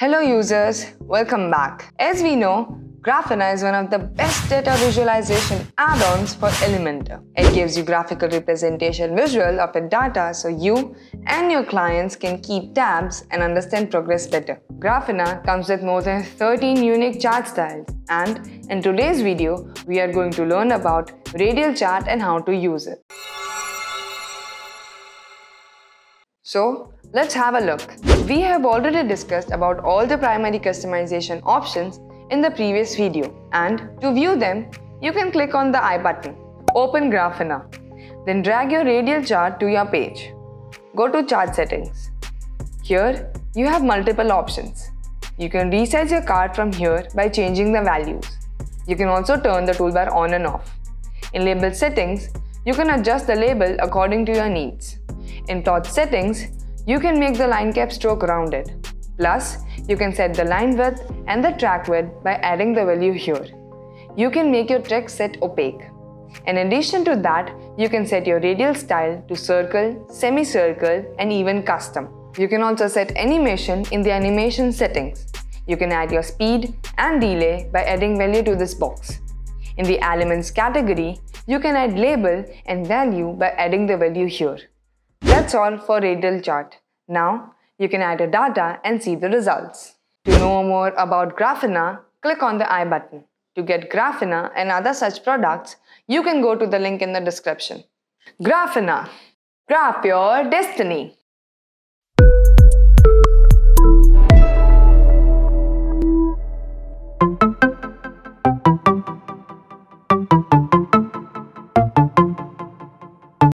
Hello users, welcome back. As we know, Graphina is one of the best data visualization add-ons for Elementor. It gives you graphical representation visual of your data so you and your clients can keep tabs and understand progress better. Graphina comes with more than 13 unique chart styles and in today's video, we are going to learn about radial chart and how to use it. So let's have a look. We have already discussed about all the primary customization options in the previous video and to view them, you can click on the I button, open Graphina, then drag your radial chart to your page. Go to chart settings. Here, you have multiple options. You can resize your card from here by changing the values. You can also turn the toolbar on and off. In label settings, you can adjust the label according to your needs. In plot settings, you can make the line cap stroke rounded. Plus, you can set the line width and the track width by adding the value here. You can make your track set opaque. In addition to that, you can set your radial style to circle, semicircle and even custom. You can also set animation in the animation settings. You can add your speed and delay by adding value to this box. In the elements category, you can add label and value by adding the value here. That's all for radial chart. Now, you can add your data and see the results. To know more about Graphina, click on the I button. To get Graphina and other such products, you can go to the link in the description. Graphina. Graph your destiny.